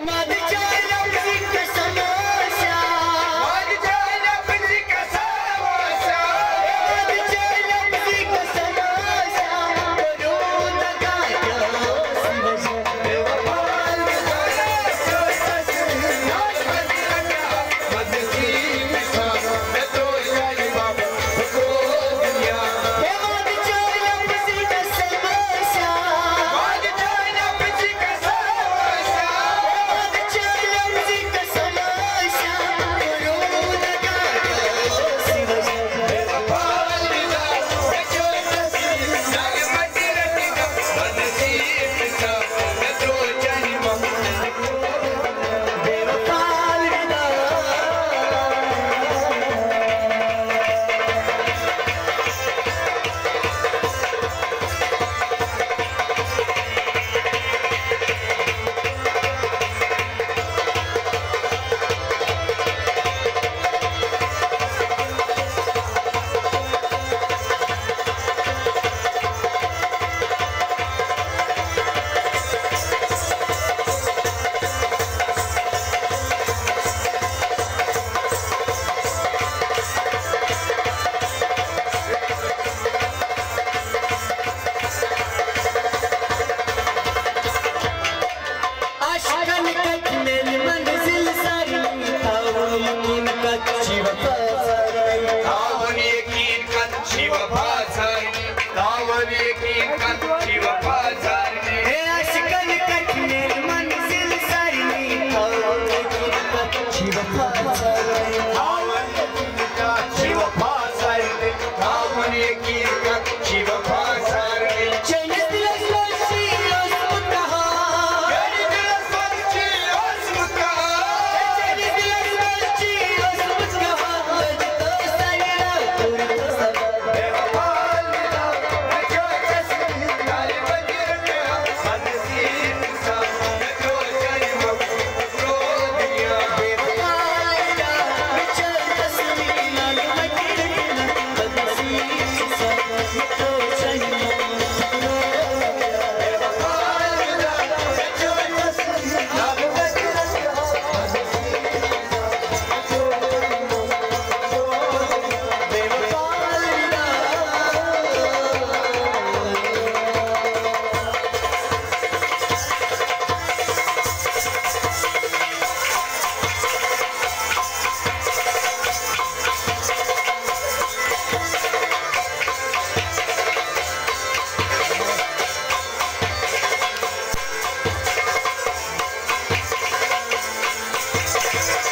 Mother شو